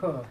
呵